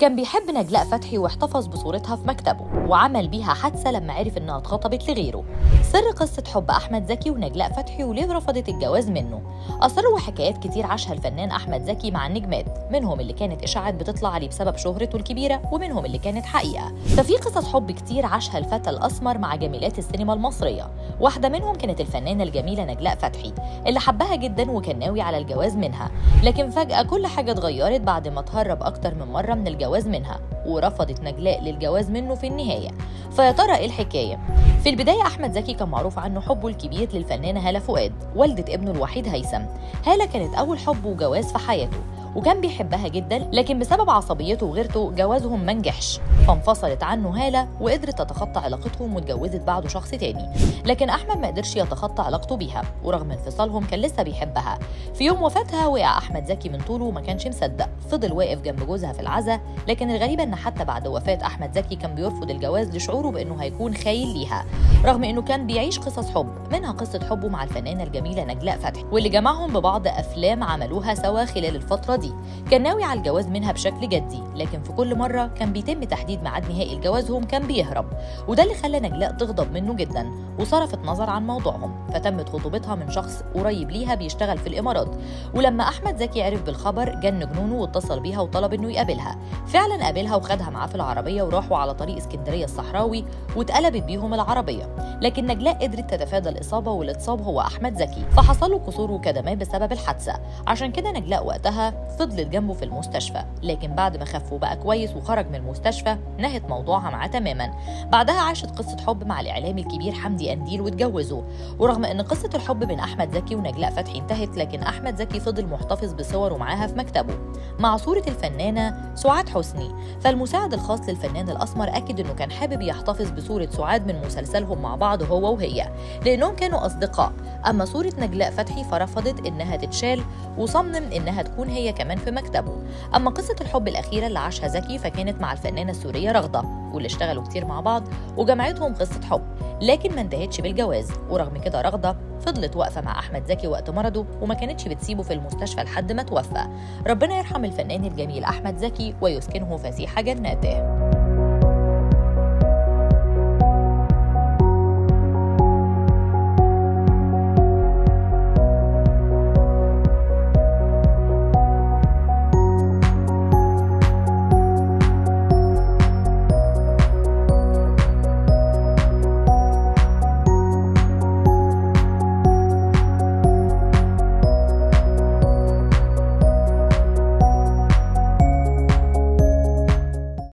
كان بيحب نجلاء فتحي واحتفظ بصورتها في مكتبه وعمل بيها حادثة لما عرف إنها اتخطبت لغيره. سر قصة حب أحمد زكي ونجلاء فتحي وليه رفضت الجواز منه. أسرار وحكايات كتير عاشها الفنان أحمد زكي مع النجمات. منهم اللي كانت إشاعات بتطلع عليه بسبب شهرته الكبيرة ومنهم اللي كانت حقيقة. ففي قصص حب كتير عاشها الفتى الأسمر مع جميلات السينما المصرية. واحدة منهم كانت الفنانة الجميلة نجلاء فتحي اللي حبها جدا وكان ناوي على الجواز منها. لكن فجأة كل حاجة اتغيرت بعد ما تهرب أكتر من مرة من الجواز. منها ورفضت نجلاء للجواز منه في النهاية. فيا ترى إيه الحكاية؟ في البداية أحمد زكي كان معروف عنه حبه الكبير للفنانة هالة فؤاد والدة ابنه الوحيد هيثم. هالة كانت أول حب وجواز في حياته. وكان بيحبها جدا لكن بسبب عصبيته وغيرته جوازهم ما نجحش. فانفصلت عنه هالة وقدرت تتخطى علاقتهم واتجوزت بعده شخص تاني. لكن أحمد ما قدرش يتخطى علاقته بيها ورغم انفصالهم كان لسه بيحبها. في يوم وفاتها وقع أحمد زكي من طوله وما كانش مصدق. فضل واقف جنب جوزها في العزا لكن الغريبة إن حتى بعد وفاة أحمد زكي كان بيرفض الجواز لشعوره بإنه هيكون خاين ليها. رغم إنه كان بيعيش قصص حب منها قصة حبه مع الفنانة الجميلة نجلاء فتحي واللي جمعهم ببعض أفلام عملوها سوا خلال الفترة دي كان ناوي على الجواز منها بشكل جدي لكن في كل مرة كان بيتم تحديد ميعاد نهائي لجوازهم كان بيهرب وده اللي خلى نجلاء تغضب منه جدا وصرفت نظر عن موضوعهم فتمت خطوبتها من شخص قريب ليها بيشتغل في الإمارات ولما أحمد زكي عرف بالخبر جن جنونه واتصل بيها وطلب إنه يقابلها. فعلا قابلها وخدها معاه في العربية وراحوا على طريق اسكندرية الصحراوي واتقلبت بيهم العربية. لكن نجلاء قدرت تتفادى الإصابة واللي اتصاب هو أحمد زكي فحصل له كسور وكدمات بسبب الحادثة. عشان كده نجلاء وقتها فضلت جنبه في المستشفى لكن بعد ما خف وبقى كويس وخرج من المستشفى نهت موضوعها معاه تماما. بعدها عاشت قصة حب مع الإعلامي الكبير حمدي أنديل واتجوزوا. ورغم إن قصة الحب بين أحمد زكي ونجلاء فتحي انتهت لكن أحمد زكي فضل محتفظ بصوره معاها في مكتبه. مع صورة الفنانة سعاد حسني فالمساعد الخاص للفنان الأسمر أكد إنه كان حابب يحتفظ بصورة سعاد من مسلسلهم مع بعض هو وهي لأنهم كانوا أصدقاء. أما صورة نجلاء فتحي فرفضت إنها تتشال وصمم إنها تكون هي كمان في مكتبه. أما قصة الحب الأخيرة اللي عاشها زكي فكانت مع الفنانة السورية رغدة واللي اشتغلوا كتير مع بعض وجمعتهم قصة حب لكن ما انتهتش بالجواز. ورغم كده رغدة فضلت واقفة مع أحمد زكي وقت مرضه وما كانتش بتسيبه في المستشفى لحد ما توفى. ربنا يرحم الفنان الجميل أحمد زكي ويسكنه فسيح جناته.